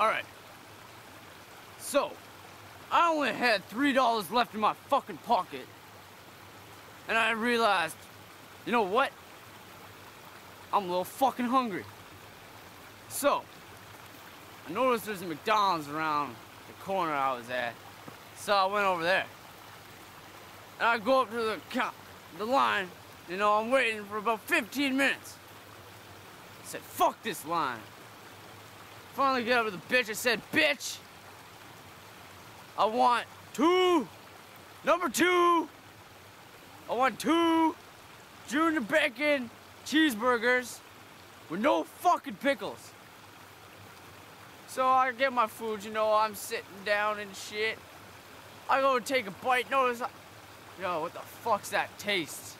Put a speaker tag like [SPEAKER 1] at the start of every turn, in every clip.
[SPEAKER 1] Alright. So, I only had $3 left in my fucking pocket. And I realized, you know what? I'm a little fucking hungry. So, I noticed there's a McDonald's around the corner I was at. So I went over there. And I go up to the count, the line, you know, I'm waiting for about 15 minutes. I said, fuck this line. Finally get over the bitch, I said, bitch, I want two, number two, I want two junior bacon cheeseburgers with no fucking pickles. So I get my food, you know, I'm sitting down and shit. I go take a bite, notice, yo, what the fuck's that taste?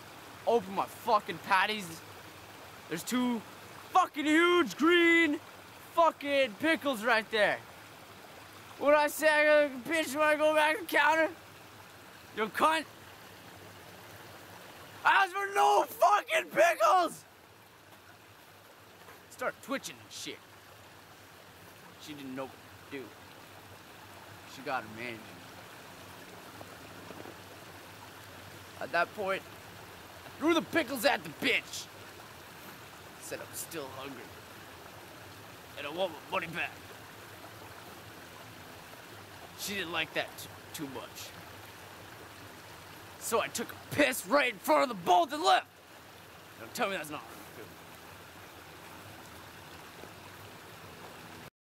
[SPEAKER 1] Open my fucking patties. There's two fucking huge green fucking pickles right there. What I say, I go, bitch, when I go back to the counter? You cunt. I asked for no fucking pickles! Start twitching and shit. She didn't know what to do. She got a manager. At that point, I threw the pickles at the bitch. Said I'm still hungry. And I want my money back. She didn't like that too much. So I took a piss right in front of the bolt and left. Don't tell me that's not